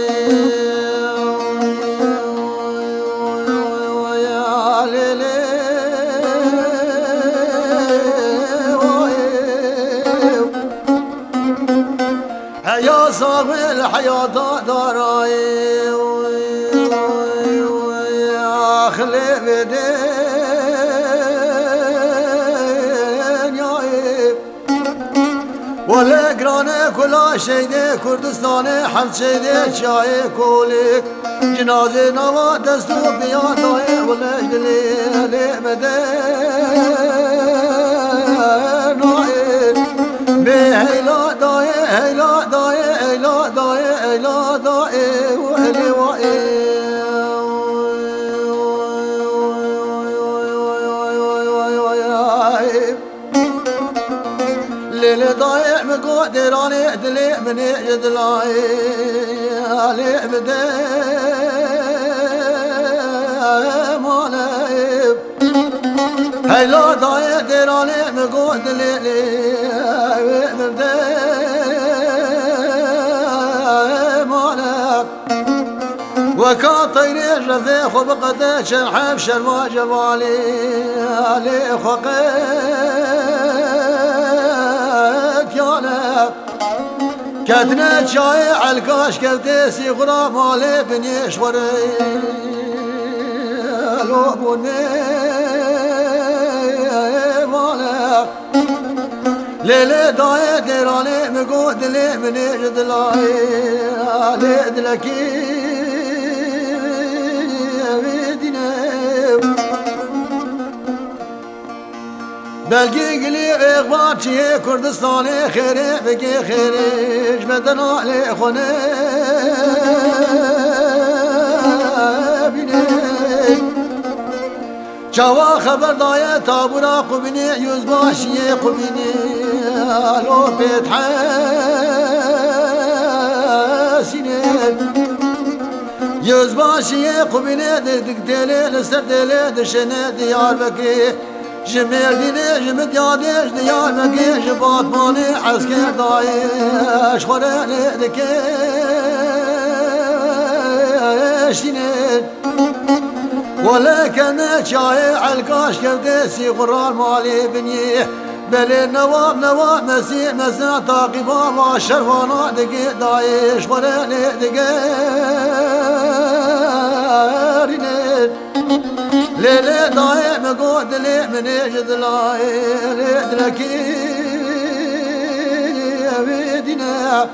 يا صاحب الحياة داراي يا خلي بدين يا ولا قرانه كلا شيء كردستان حمد شيء شاي كولك جنازه نوا دستو بيا داي ولا جلي بدين بهيلا داي هيلا داي هيلا داي وهلي وائي ليل ضايع مقدر أنا ادلي من يدلاي علي بدي مالاي هيلا ضايع دراني مقدر ليلي وكان طيري وبقد شرحب شروا جمالي علي خقيت يانا كتنا شاي عالكاش كفتي سيغرا مالي بنيش وري لو بني مالك ليلة داي ديراني مقود لي من يجد لاي ليد لكي بلگی گلی اقبار چیه کردستان خیره بگی خیرش بدن آلی خونه بینه چاوا خبر دایه تابورا قبینی یوز باشیه قبینی الو پیت حسینه یوز باشیه قبینی دک دلی لسر دلی دشنه دیار جميل ديني جمد ياديش ديار مكيش باطماني عسكر دايش خوراني دكيش ديني ولا كان شاي عالكاش كردسي غرال مالي بنيه بلي نواب نواب مسيح مسنا تاقبا ما شرفانا دقي دايش خوراني دقيش ليلة دايم قود لي من يجد لاي لكي بيدنا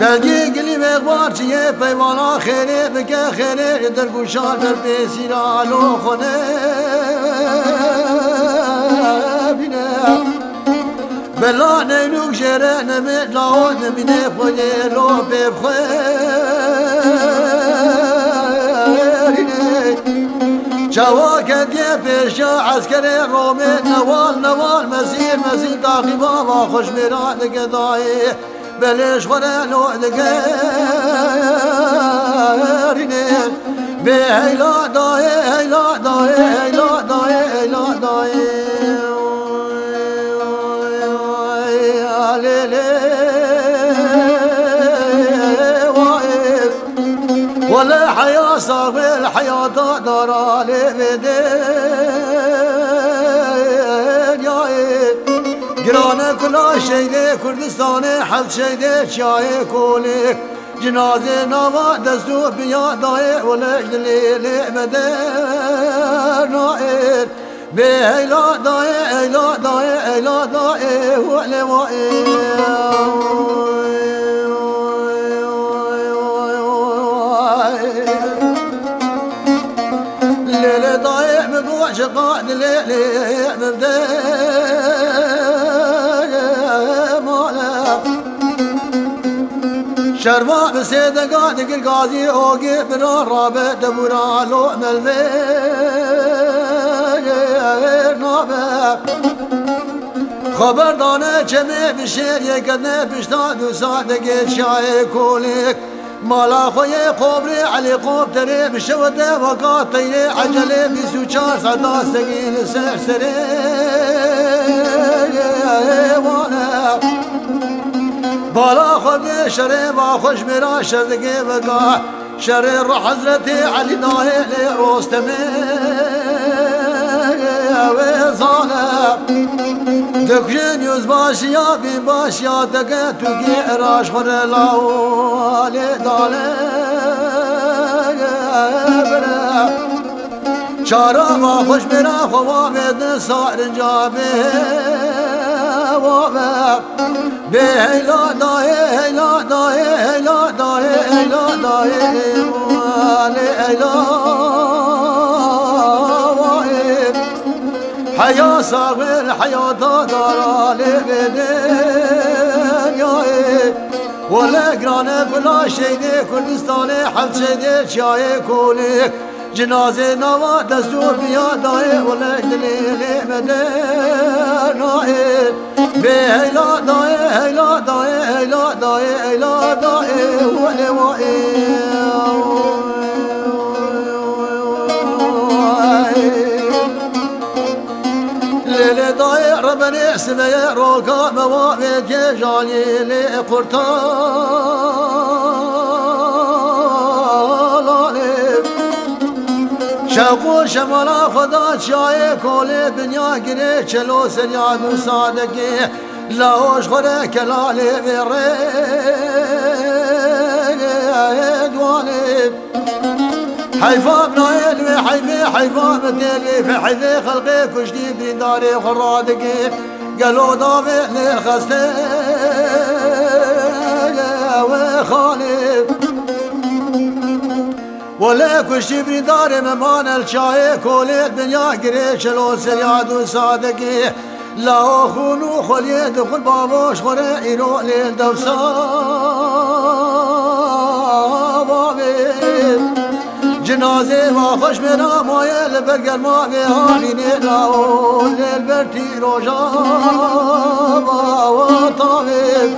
بلگی گلی مقبار چیه پیوانا خیره بکه خیره در گوشان در پیسی را لو خونه بینه بلا نینوک جره نمی لاو نمینه خویه لو بخویه جواك دي بيشا عسكري رومي نوال نوال مسير مسير داخل بابا خوش ميرا لقضاي بلش ورا لو لقاريني بهيلا داي هيلا داي هيلا داي ولا حياة صار الحياة دار بدين. يا گرانه کلا شیده کردستان حل شیده چای کولی جنازه نوا دستو بیا دای ولش دلیل مده نائر به ایلا دای ایلا دای ایلا دای ولی وائر مبدا مولا شروا بسيدة قاد قرقازي أوقي برا رابع دبورا لو ملفي نابه خبر دانه چمه بشیر یک نه پشتا دو سادگی چای کولیک. مالا خوی قبر علی قب تره بشود وقات تیره. عجله بیسو چار صدا سگین سر سره. بالا خود شره با خوش میرا شردگی وگاه شره رو حضرت علی دایل رستمه و ظالم دکجن یوز باشیا بی باشیا دگه تو گی اراش خور لاو داله چارا ما خوش برا خوا بد سار جابه و به هیلا دای هیلا دای هیلا دای هیلا دای حیا سغل حیا دادا دارا لبنه یای ولی گرانه بلا شیده کردستان حل شیده چیای جنازه نوا دستو بیادای ولی دلیلی بده نای به هیلا دای هیلا دای هیلا دای هیلا دای ولی وای. دای ربنی سمه روگا موامی که جالیلی قرطالالی شقور شمالا خدا چای کل دنیا گری چلو سریا دو صادقی لاوش خوره کلالی بره دوالی حيفا بنايل وحيفي حيفا بديلي في حيفي خلقي كشتي بنداري خرادقي. قالوا ضابي للخستي وخالي ولا كشتي بنداري ممان الشاي كولي الدنيا قريش لو سياد وصادقي. لا خونو خلي دخل بابوش خوري إيرو ليل دوسا جنازه و خوش میرا مایل برگر ما به حالی نیلاو لیل برتی روژا و طاوی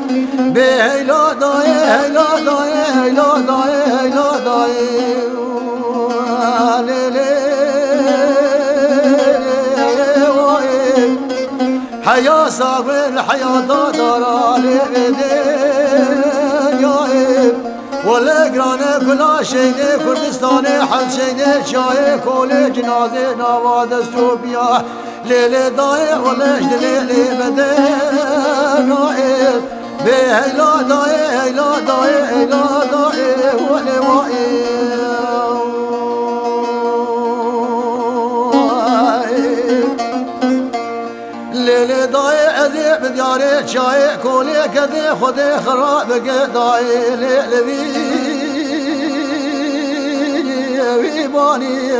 به هیلا دای هیلا دای هیلا دای هیلا دای لیلی حيا صاحب الحياة دار يا ولا قرانا كلا شيء كردستان حل شيء شاي كل جنازة نواد السوبيا ليلة ضايع ولا ليلة بدا نائل بهيلا ضايع هيلا ضايع هيلا ضايع بدیاره چای کولی کدی خود خراب لیل وی وی بانی.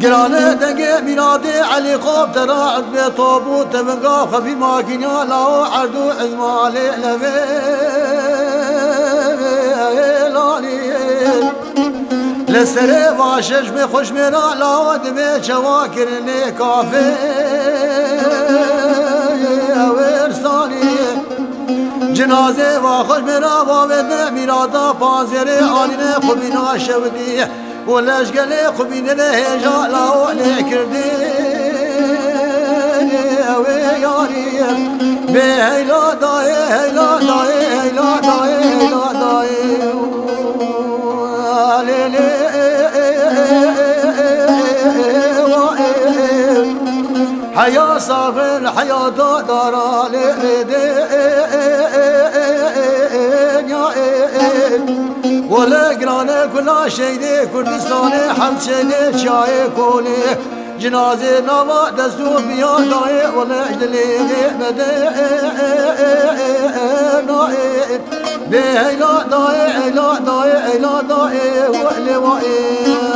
گرانه دنگه مینادی علی خوب تراعد به طابوت تبقى خفی ماکینیا لاو عردو ازمال لوی. لانی. لسر واشش به خوش میرا لاو دمه چوا کرنه کافه جنازه و خوش میرا و بده میرادا پانزیر آلینه خوبینا شودی. و لشگل خوبینه ده هجالا و نکردی و یاری. به هیلا دای هیلا دای هیلا دای هیلا دای. حيا صاغل حيا دارا ولا قرانا كل شيء كردستان حمد شيء شاي كولي. جنازة نوا دستو بیا دای ولا اجدلی مده نای به ایلا دای ایلا دای ایلا دای ولی وای